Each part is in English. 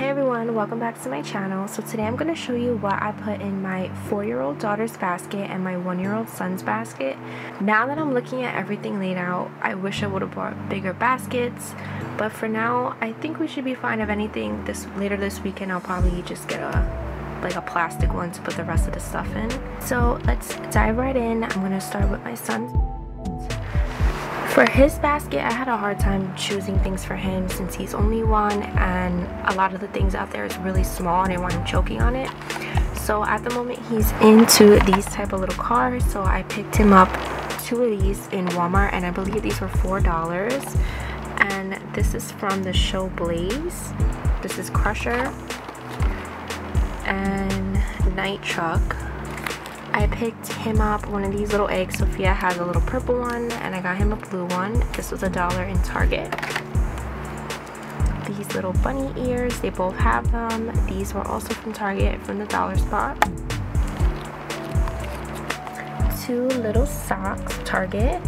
Hey everyone, welcome back to my channel. So today I'm going to show you what I put in my 4-year-old daughter's basket and my 1-year-old son's basket. Now that I'm looking at everything laid out, I wish I would have bought bigger baskets. But for now, I think we should be fine. If anything, this later this weekend I'll probably just get a like a plastic one to put the rest of the stuff in. So let's dive right in. I'm going to start with my son's for his basket, I had a hard time choosing things for him since he's only one and a lot of the things out there is really small and I want him choking on it. So at the moment he's into these type of little cars so I picked him up two of these in Walmart and I believe these were $4 and this is from the show Blaze. This is Crusher and Night Truck I picked him up one of these little eggs. Sophia has a little purple one and I got him a blue one. This was a dollar in Target. These little bunny ears, they both have them. These were also from Target from the dollar spot. Two little socks, Target.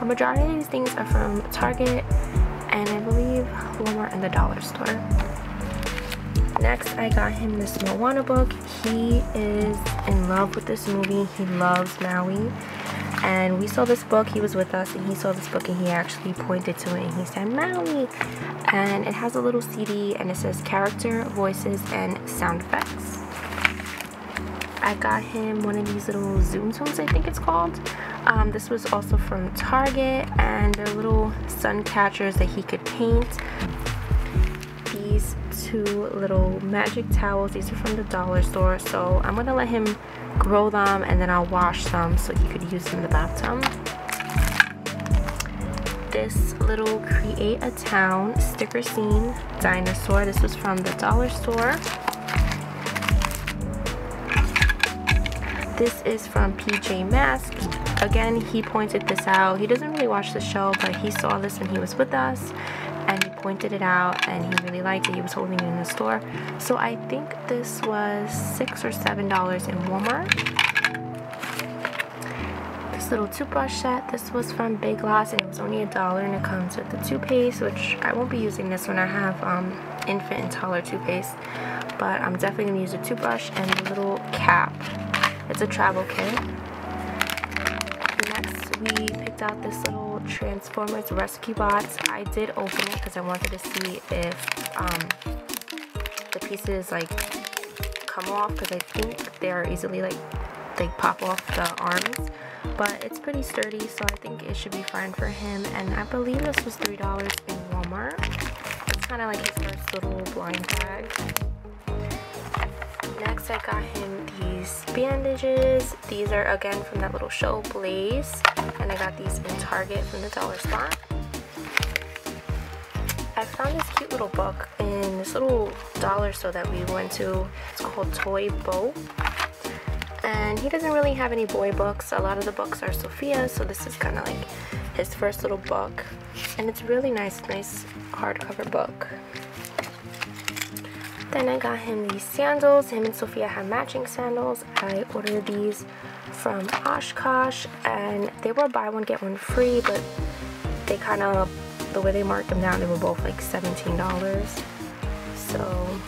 A majority of these things are from Target and I believe Walmart and the dollar store. Next, I got him this Moana book. He is in love with this movie. He loves Maui. And we saw this book, he was with us, and he saw this book and he actually pointed to it and he said, Maui. And it has a little CD and it says character, voices, and sound effects. I got him one of these little Zoom Zooms, I think it's called. Um, this was also from Target and they're little sun catchers that he could paint these two little magic towels. These are from the dollar store. So I'm going to let him grow them and then I'll wash them so he could use them in the bathtub. This little Create a Town sticker scene dinosaur. This was from the dollar store. This is from PJ Masks. Again, he pointed this out. He doesn't really watch the show, but he saw this when he was with us pointed it out and he really liked it. He was holding it in the store. So I think this was six or seven dollars in Walmart. This little toothbrush set, this was from Big Lots and it was only a dollar and it comes with the toothpaste, which I won't be using this when I have um, infant and toddler toothpaste. But I'm definitely going to use a toothbrush and the little cap. It's a travel kit. Picked out this little Transformers Rescue Bots. I did open it because I wanted to see if um, the pieces like come off because I think they are easily like they pop off the arms but it's pretty sturdy so I think it should be fine for him and I believe this was $3 in Walmart. It's kind of like his first little blind bag. Next I got him these bandages. These are again from that little show Blaze and I got these in Target from the dollar spot. I found this cute little book in this little dollar store that we went to. It's called Toy Boat. And he doesn't really have any boy books. A lot of the books are Sophia's, so this is kind of like his first little book. And it's really nice, nice hardcover book. Then I got him these sandals. Him and Sophia have matching sandals. I ordered these from Oshkosh and they were buy one get one free but they kind of the way they marked them down they were both like $17 so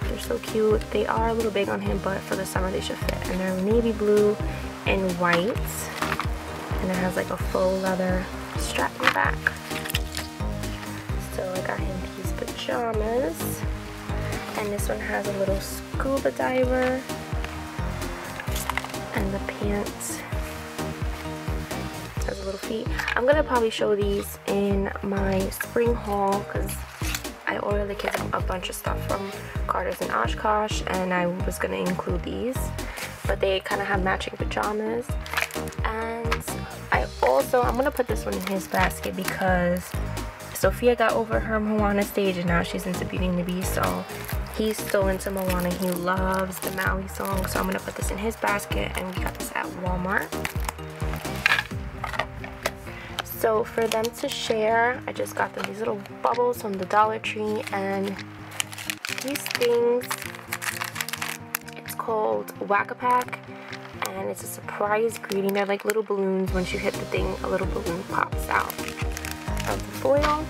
they're so cute. They are a little big on him but for the summer they should fit. And they're navy blue and white. And it has like a faux leather strap in the back. So I got him these pajamas and this one has a little scuba diver. And the pants. Has a little feet. I'm gonna probably show these in my spring haul because I ordered the kids a bunch of stuff from Carter's and Oshkosh and I was gonna include these. But they kind of have matching pajamas. And I also I'm gonna put this one in his basket because Sophia got over her Moana stage and now she's into Beauty the Beast so he's still into Moana. He loves the Maui song. So I'm going to put this in his basket. And we got this at Walmart. So for them to share, I just got them these little bubbles from the Dollar Tree. And these things, it's called Whack-A-Pack. And it's a surprise greeting. They're like little balloons. Once you hit the thing, a little balloon pops out of the foil.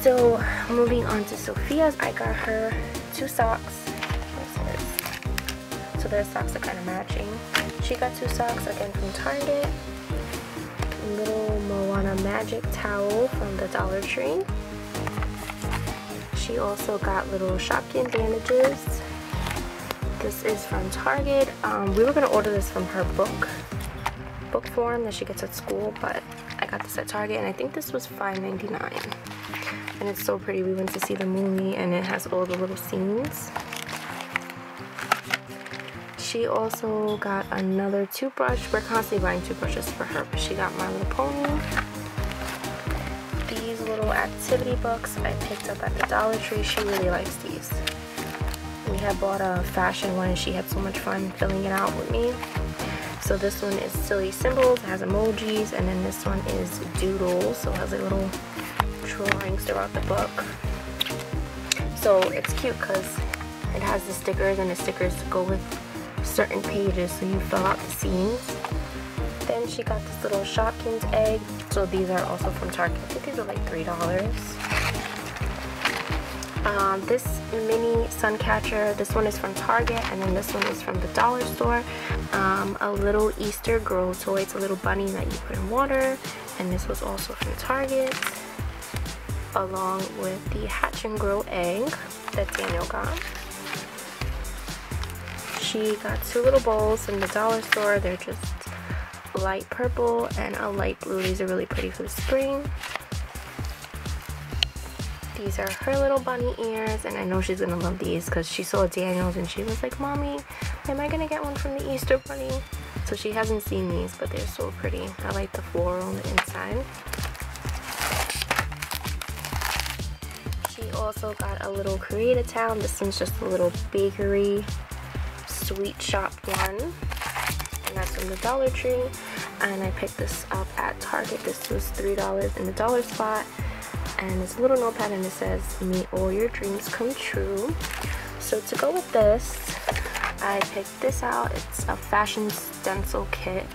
So moving on to Sophia's, I got her two socks. So their socks are kind of matching. She got two socks again from Target. Little Moana Magic towel from the Dollar Tree. She also got little Shopkin bandages. This is from Target. Um, we were going to order this from her book book form that she gets at school, but I got this at Target and I think this was $5.99. And it's so pretty. We went to see the movie and it has all the little scenes. She also got another toothbrush. We're constantly buying toothbrushes for her, but she got My Little Pony. These little activity books I picked up at the Dollar Tree. She really likes these. We had bought a fashion one and she had so much fun filling it out with me. So this one is Silly Symbols, it has emojis, and then this one is Doodles, so it has like little drawings throughout the book. So it's cute because it has the stickers and the stickers to go with certain pages so you fill out the scenes. Then she got this little Shopkins egg. So these are also from Target. I think these are like $3. Um, this mini sun catcher, this one is from Target and then this one is from the dollar store. Um, a little Easter girl toy, it's a little bunny that you put in water and this was also from Target along with the hatch and grow egg that Daniel got. She got two little bowls from the dollar store. They're just light purple and a light blue. These are really pretty for the spring. These are her little bunny ears, and I know she's gonna love these because she saw Daniel's and she was like, Mommy, am I gonna get one from the Easter Bunny? So she hasn't seen these, but they're so pretty. I like the floral on the inside. Also got a little Create-A-Town. This one's just a little bakery sweet shop one. And that's from the Dollar Tree. And I picked this up at Target. This was $3 in the dollar spot and it's a little notepad and it says meet all your dreams come true so to go with this I picked this out it's a fashion stencil kit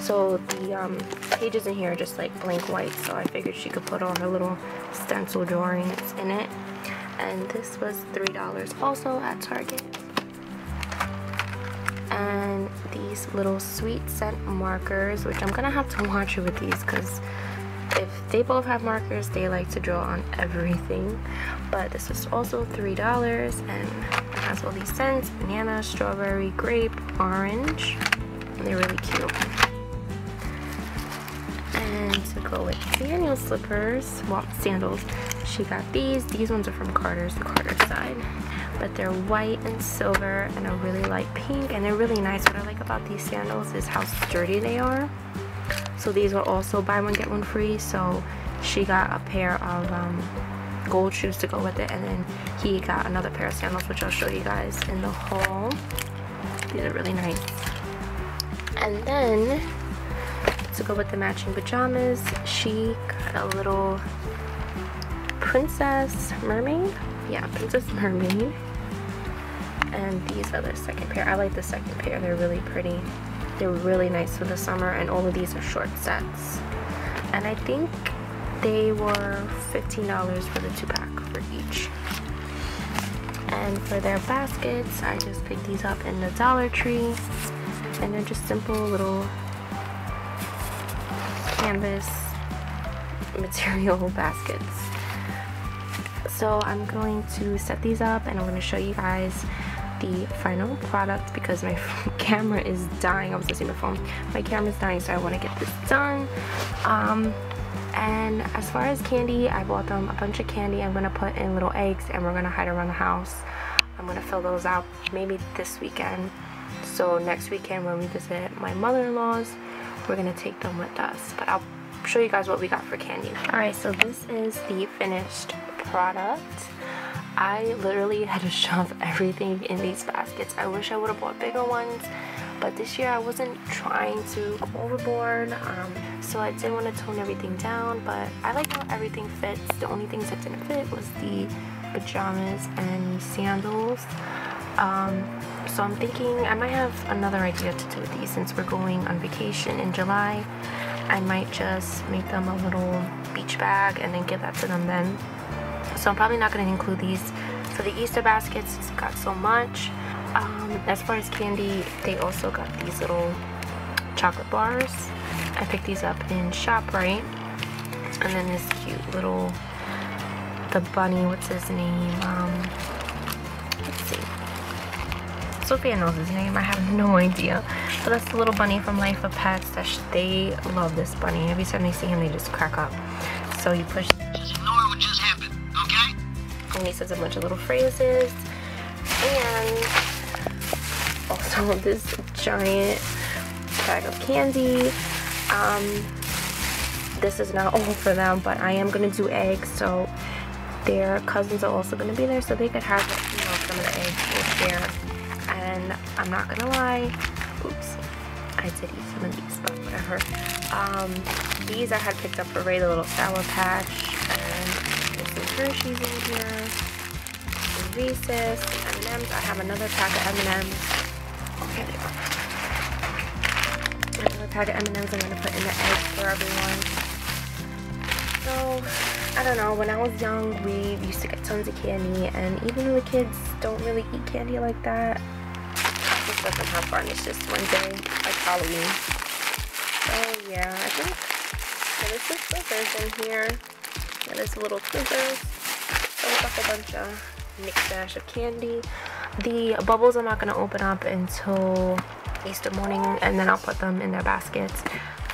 so the um, pages in here are just like blank white so I figured she could put all her little stencil drawings in it. And this was three dollars also at Target. And these little sweet scent markers which I'm gonna have to watch it with these because if they both have markers they like to draw on everything. But this was also three dollars and it has all these scents banana strawberry grape orange. And they're really cute to go with Daniel slippers well sandals. She got these. These ones are from Carter's the Carter side. But they're white and silver and a really light pink and they're really nice. What I like about these sandals is how sturdy they are. So these were also buy one get one free. So she got a pair of um, gold shoes to go with it and then he got another pair of sandals which I'll show you guys in the haul. These are really nice. And then to go with the matching pajamas she got a little princess mermaid yeah princess mermaid and these are the second pair i like the second pair they're really pretty they're really nice for the summer and all of these are short sets. And I think they were $15 for the two pack for each. And for their baskets, I just picked these up in the Dollar Tree. And they're just simple little canvas material baskets. So I'm going to set these up and I'm going to show you guys the final product because my camera is dying. I was to the phone. My camera is dying, so I want to get this done. Um, and as far as candy, I bought them a bunch of candy. I'm going to put in little eggs and we're going to hide around the house. I'm going to fill those out maybe this weekend. So next weekend when we visit my mother-in-law's, we're to take them with us. But I'll show you guys what we got for candy. Alright, so this is the finished product. I literally had to shove everything in these baskets. I wish I would have bought bigger ones, but this year I wasn't trying to go overboard, um, so I didn't want to tone everything down, but I like how everything fits. The only things that didn't fit was the pajamas and sandals. Um, so I'm thinking I might have another idea to do with these since we're going on vacation in July. I might just make them a little beach bag and then give that to them then so I'm probably not going to include these. For the Easter baskets, it's got so much. Um, as far as candy, they also got these little chocolate bars. I picked these up in ShopRite. And then this cute little, the bunny, what's his name? Um, Sophia knows his name, I have no idea. But that's the little bunny from Life of Pets. That they love this bunny. Every time they see him, they just crack up. So you push. Just ignore what just happened, okay? And he says a bunch of little phrases. And also this giant bag of candy. Um, this is not all for them, but I am gonna do eggs, so their cousins are also gonna be there, so they could have you know some of the eggs we'll share. And I'm not gonna lie, oops, I did eat some of these, but whatever. Um, these I had picked up for Ray, the little Sour Patch, and there's some Hershey's in here, some Reese's, M&M's. I have another pack of M&M's. Okay, another pack of M&M's I'm gonna put in the eggs for everyone. So, I don't know, when I was young, we used to get tons of candy, and even the kids don't really eat candy like that, them have. It's just one day, like Halloween. So, yeah, I think there's some Twizzlers in here. Yeah, there's little Twizzlers. So, it's a bunch of mixed dash of candy. The bubbles I'm not to open up until Easter morning, and then I'll put them in their baskets.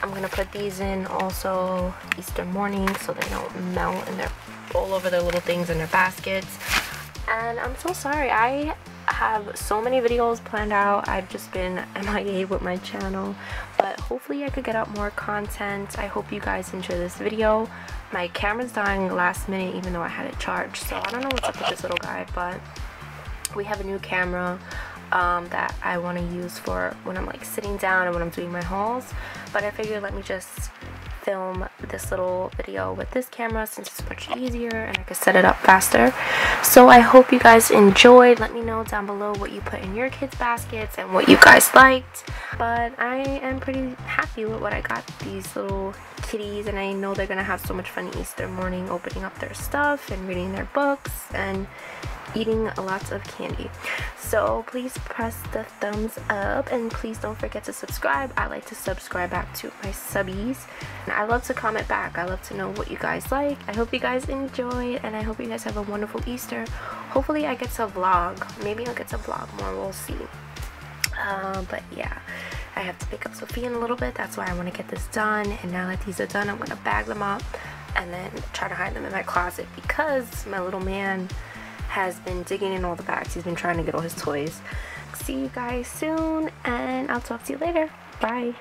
I'm gonna put these in also Easter morning so they don't melt and they're all over their little things in their baskets. And I'm so sorry, I have so many videos planned out. I've just been MIA with my channel, but hopefully I could get out more content. I hope you guys enjoy this video. My camera's dying last minute even though I had it charged, so I don't know what's up with this little guy, but we have a new camera um, that I want to use for when I'm like sitting down and when I'm doing my hauls but I figured let me just film this little video with this camera since it's much easier and I could set it up faster. So I hope you guys enjoyed. Let me know down below what you put in your kids baskets and what you guys liked. But I am pretty happy with what I got these little kitties and I know they're gonna have so much fun Easter morning opening up their stuff and reading their books and eating lots of candy. So please press the thumbs up and please don't forget to subscribe. I like to subscribe back to my subbies. And i love to comment back. I love to know what you guys like. I hope you guys enjoy and i hope you guys have a wonderful easter. Hopefully i get to vlog. Maybe i'll get to vlog more. We'll see. Uh, but yeah I have to pick up Sophie in a little bit. That's why I want to get this done. And now that these are done I'm gonna bag them up and then try to hide them in my closet because my little man has been digging in all the bags. He's been trying to get all his toys. See you guys soon, and I'll talk to you later. Bye.